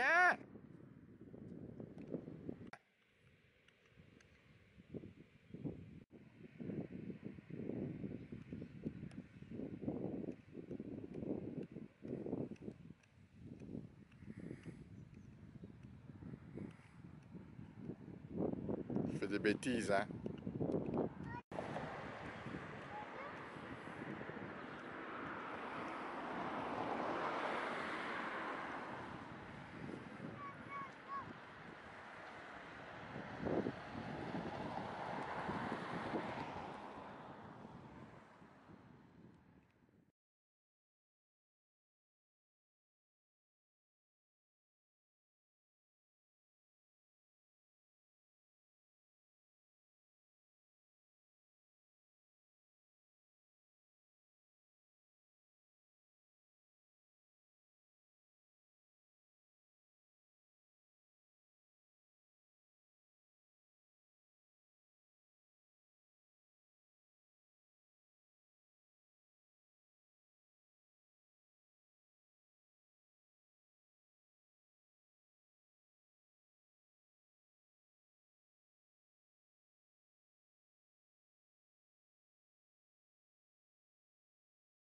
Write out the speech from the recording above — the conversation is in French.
Viens Je fais des bêtises, hein.